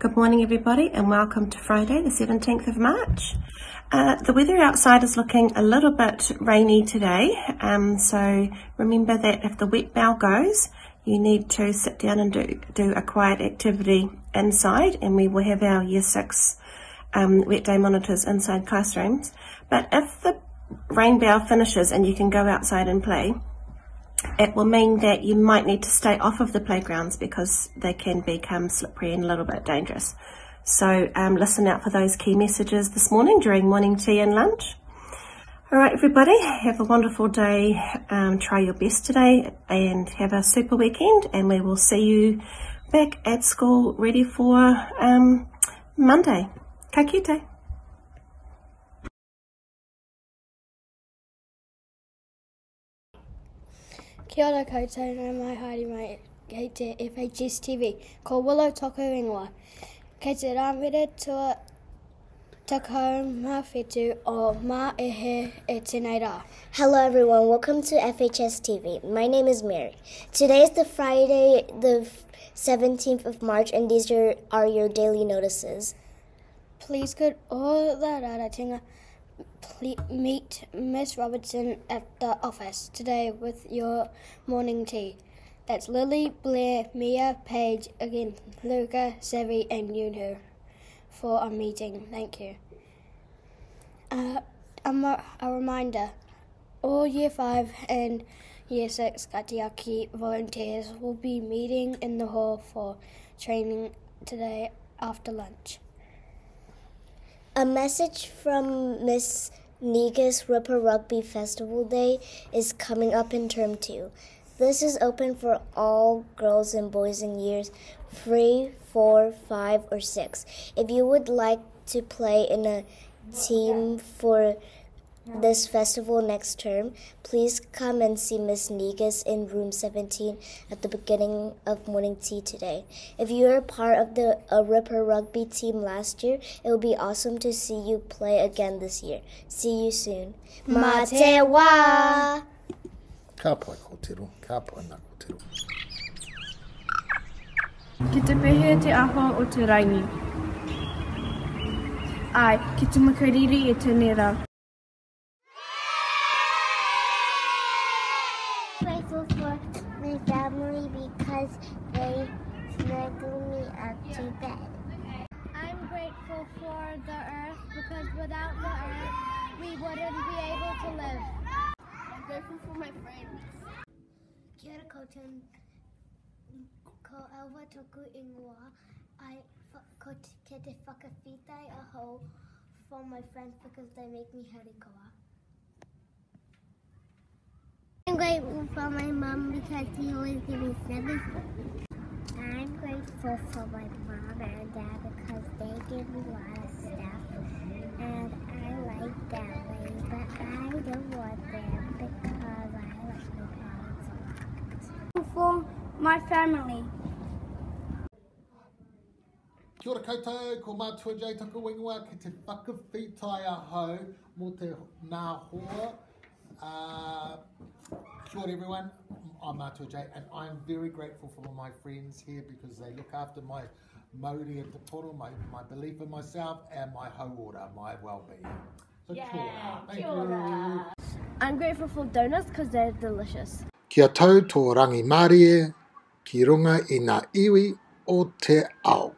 Good morning, everybody, and welcome to Friday, the 17th of March. Uh, the weather outside is looking a little bit rainy today, um, so remember that if the wet bell goes, you need to sit down and do, do a quiet activity inside, and we will have our Year 6 um, wet day monitors inside classrooms. But if the rain bell finishes and you can go outside and play, it will mean that you might need to stay off of the playgrounds because they can become slippery and a little bit dangerous. So um, listen out for those key messages this morning during morning tea and lunch. All right, everybody, have a wonderful day. Um, try your best today and have a super weekend. And we will see you back at school ready for um, Monday. Ka kite. Kia ora koutou, mai haere mai kei te FHS TV, ko Willow Toko Ingoa. Kei te rāmere tua takau mā whetu o mā ehe e tēnei rā. Hello everyone, welcome to FHS TV. My name is Mary. Today is the Friday, the 17th of March, and these are, are your daily notices. Please could all the raratinga meet Miss Robertson at the office today with your morning tea. That's Lily, Blair, Mia, Paige, again, Luca, Savvy, and Yunu for a meeting. Thank you. Uh, a, a reminder all Year 5 and Year 6 Kaitiaki volunteers will be meeting in the hall for training today after lunch. A message from Miss Negus Rippa Rugby Festival Day is coming up in term two. This is open for all girls and boys in years three, four, five, or six. If you would like to play in a team for this festival next term, please come and see Miss Negus in room 17 at the beginning of morning tea today. If you are part of the uh, Rippa rugby team last year, it will be awesome to see you play again this year. See you soon. Ma te wā! Ka pai ko tiro, ka pai nā ko tiro. Ki te aho o te rangi. Ai, ki te makariri e tēnei rā. Grateful for my family because they snuggle me up to bed. I'm grateful for the earth because without the earth, we wouldn't be able to live. I'm grateful for my friends. Kia ora koutou, ko toku ingoa. I ko te, ke te whakawhitai a for my friends because they make me harikoa. I'm grateful for my mom because she always gives me seven. I'm grateful for my mom and dad because they give me a lot of stuff. And I like that way, but I don't want them because I like my parents a lot. For my family. Kia ora koutou, ko mātua Jai Taku Wingua ki te whakawhitai a mō te nā hoa. Uh, kia ora everyone, I'm Mātua Jai and I'm very grateful for all my friends here because they look after my mauri at the toro, my, my belief in myself and my hauora, my well-being. So kia ora, thank you. I'm grateful for donuts because they're delicious. Kia tau tō rangi Mārie ki runga i ngā iwi o te ao.